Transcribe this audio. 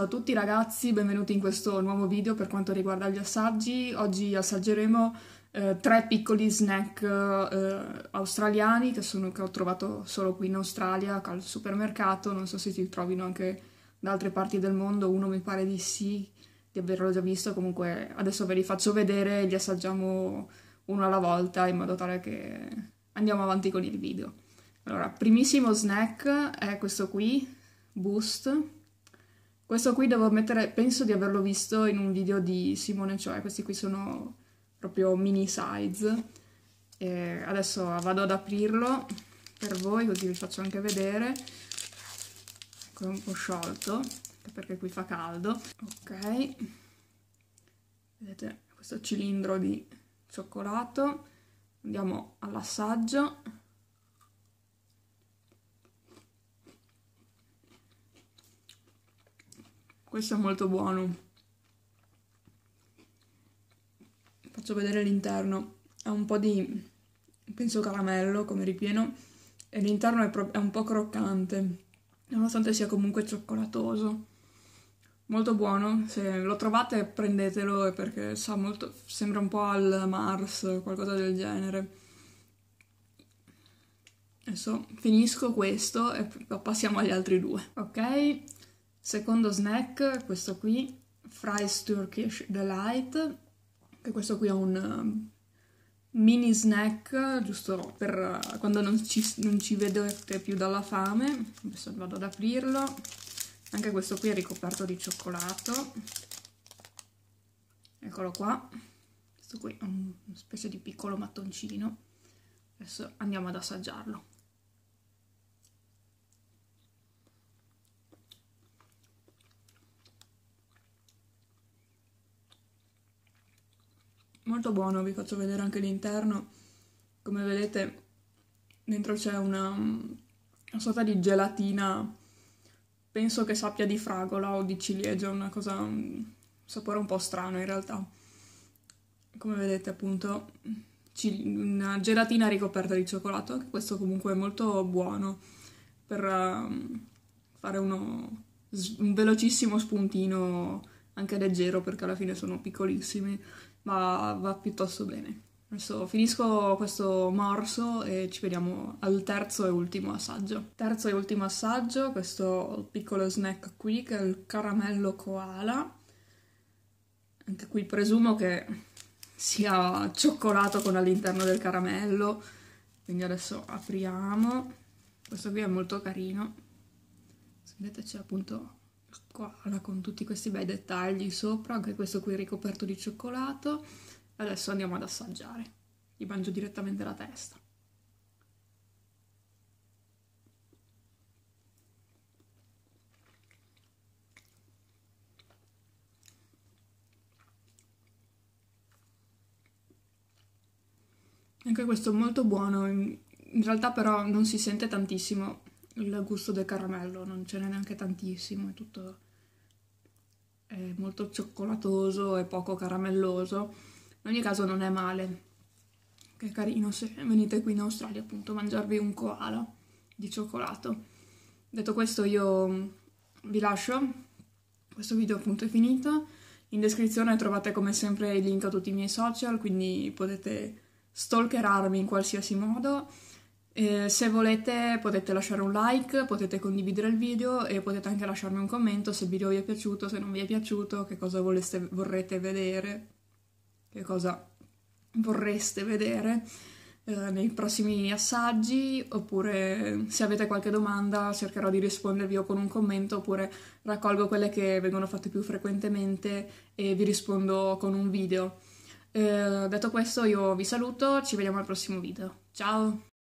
ciao a tutti ragazzi, benvenuti in questo nuovo video per quanto riguarda gli assaggi. Oggi assaggeremo eh, tre piccoli snack eh, australiani che, sono, che, ho trovato solo qui in Australia al supermercato, non so se si trovino anche da altre parti del mondo, uno mi pare di sì, di averlo già visto, comunque adesso ve li faccio vedere e li assaggiamo uno alla volta in modo tale che andiamo avanti con il video. Allora, primissimo snack è questo qui, Boost questo qui devo mettere, penso di averlo visto in un video di Simone Cioè, questi qui sono proprio mini size. E adesso vado ad aprirlo per voi, così vi faccio anche vedere. Ecco, è un po' sciolto, perché qui fa caldo. Ok. Vedete questo cilindro di cioccolato. Andiamo all'assaggio. Questo è molto buono. Faccio vedere l'interno. Ha un po' di, penso, caramello come ripieno e l'interno è, è un po' croccante, nonostante sia comunque cioccolatoso. Molto buono, se lo trovate prendetelo perché sa molto, sembra un po' al Mars, qualcosa del genere. Adesso finisco questo e passiamo agli altri due. Ok, Secondo snack, questo qui, Fries Turkish Delight, che questo qui è un um, mini snack, giusto per uh, quando non ci, non ci vedete più dalla fame. Adesso vado ad aprirlo. Anche questo qui è ricoperto di cioccolato. Eccolo qua. Questo qui è una specie di piccolo mattoncino. Adesso andiamo ad assaggiarlo. Molto buono, vi faccio vedere anche l'interno. Come vedete dentro c'è una, una, sorta di gelatina, penso che sappia di fragola o di ciliegia, una cosa, un sapore un po' strano in realtà. Come vedete appunto una gelatina ricoperta di cioccolato, anche questo comunque è molto buono per um, fare uno, un velocissimo spuntino anche leggero perché alla fine sono piccolissimi ma va piuttosto bene. Adesso finisco questo morso e ci vediamo al terzo e ultimo assaggio. Terzo e ultimo assaggio, questo piccolo snack qui che è il caramello koala. Anche qui presumo che sia cioccolato con all'interno del caramello. Quindi adesso apriamo. Questo qui è molto carino. Vedete c'è appunto koala con tutti questi bei dettagli sopra, anche questo qui ricoperto di cioccolato. Adesso andiamo ad assaggiare. Gli mangio direttamente la testa. Anche questo è molto buono, in realtà però non si sente tantissimo il gusto del caramello, non ce n'è neanche tantissimo, è tutto è molto cioccolatoso e poco caramelloso. In ogni caso non è male. Che carino se venite qui in Australia appunto a mangiarvi un koala di cioccolato. Detto questo io vi lascio, questo video appunto è finito. In descrizione trovate come sempre il link a tutti i miei social, quindi potete stalkerarmi in qualsiasi modo eh, se volete potete lasciare un like, potete condividere il video e potete anche lasciarmi un commento se il video vi è piaciuto, se non vi è piaciuto, che cosa voleste, vorrete vedere, che cosa vorreste vedere eh, nei prossimi assaggi, oppure se avete qualche domanda cercherò di rispondervi o con un commento oppure raccolgo quelle che vengono fatte più frequentemente e vi rispondo con un video. Eh, detto questo io vi saluto, ci vediamo al prossimo video. Ciao!